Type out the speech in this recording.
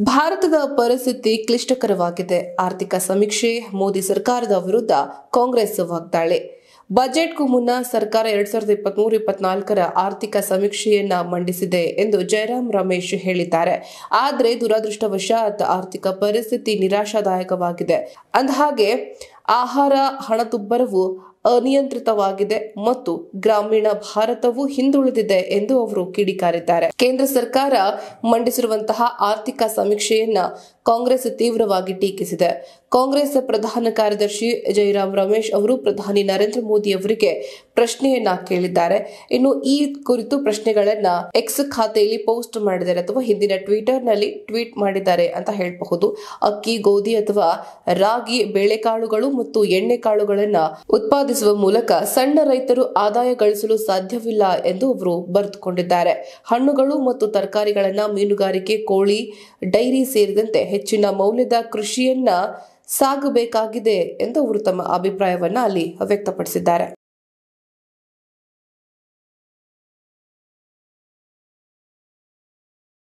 ಭಾರತದ ಪರಿಸ್ಥಿತಿ ಕ್ಲಿಷ್ಟಕರವಾಗಿದೆ. ಆರ್ಥಿಕ ಸಮೀಕ್ಷೆ, ಮೋದಿ ಸರ್ಕಾರದ ವಿರುದ್ಧ ಕಾಂಗ್ರೆಸ್ ವಾಗ್ದಾಳಿ. ಬಜೆಟ್ಗೂ ಮುನ್ನ ಸರ್ಕಾರ ಎರಡ್ ಸಾವಿರದ ಇಪ್ಪತ್ಮೂರು, ಇಪ್ಪತ್ನಾಲ್ಕರ ಆರ್ಥಿಕ ಸಮೀಕ್ಷೆಯನ್ನ ಮಂಡಿಸಿದೆ ಎಂದು ಜಯರಾಮ್ ರಮೇಶ್ ಹೇಳಿದ್ದಾರೆ. ಆದರೆ ದುರದೃಷ್ಟವಶಾತ್ ಆರ್ಥಿಕ ಪರಿಸ್ಥಿತಿ ನಿರಾಶಾದಾಯಕವಾಗಿದೆ. ಅಂದಹಾಗೆ, ಆಹಾರ, ಹಣದುಬ್ಬರವು ಅನಿಯಂತ್ರಿತವಾಗಿದೆ ಮತ್ತು ಗ್ರಾಮೀಣ ಭಾರತವು ಹಿಂದುಳಿದಿದೆ ಎಂದು ಅವರು ಕಿಡಿಕಾರಿದ್ದಾರೆ. ಕೇಂದ್ರ ಸರ್ಕಾರ ಮಂಡಿಸಿರುವಂತಹ ಆರ್ಥಿಕ ಸಮೀಕ್ಷೆಯನ್ನ ಕಾಂಗ್ರೆಸ್ ತೀವ್ರವಾಗಿ ಟೀಕಿಸಿದೆ. ಕಾಂಗ್ರೆಸ್ ಪ್ರಧಾನ ಕಾರ್ಯದರ್ಶಿ ಜೈರಾಮ್ ರಮೇಶ್ ಅವರು ಪ್ರಧಾನಿ ನರೇಂದ್ರ ಮೋದಿ ಅವರಿಗೆ ಪ್ರಶ್ನೆಯನ್ನ ಕೇಳಿದ್ದಾರೆ. ಇನ್ನು ಈ ಕುರಿತು ಪ್ರಶ್ನೆಗಳನ್ನ ಎಕ್ಸ್ ಖಾತೆಯಲ್ಲಿ ಪೋಸ್ಟ್ ಮಾಡಿದ್ದಾರೆ ಅಥವಾ ಹಿಂದಿನ ಟ್ವಿಟರ್ನಲ್ಲಿ ಟ್ವೀಟ್ ಮಾಡಿದ್ದಾರೆ ಅಂತ ಹೇಳಬಹುದು. ಅಕ್ಕಿ, ಗೋಧಿ ಅಥವಾ ರಾಗಿ, ಬೇಳೆಕಾಳುಗಳು ಮತ್ತು ಎಣ್ಣೆಕಾಳುಗಳನ್ನ ಉತ್ಪಾದಿಸುವ ಮೂಲಕ ಸಣ್ಣ ರೈತರು ಆದಾಯ ಗಳಿಸಲು ಸಾಧ್ಯವಿಲ್ಲ ಎಂದು ಅವರು ಬರೆದುಕೊಂಡಿದ್ದಾರೆ. ಹಣ್ಣುಗಳು ಮತ್ತು ತರಕಾರಿಗಳನ್ನು ಮೀನುಗಾರಿಕೆ, ಕೋಳಿ, ಡೈರಿ ಸೇರಿದಂತೆ ಹೆಚ್ಚಿನ ಮೌಲ್ಯದ ಕೃಷಿಯನ್ನ ಸಾಗಬೇಕಾಗಿದೆ ಎಂದು ಅವರು ತಮ್ಮ ಅಭಿಪ್ರಾಯವನ್ನ ಅಲ್ಲಿ ವ್ಯಕ್ತಪಡಿಸಿದ್ದಾರೆ.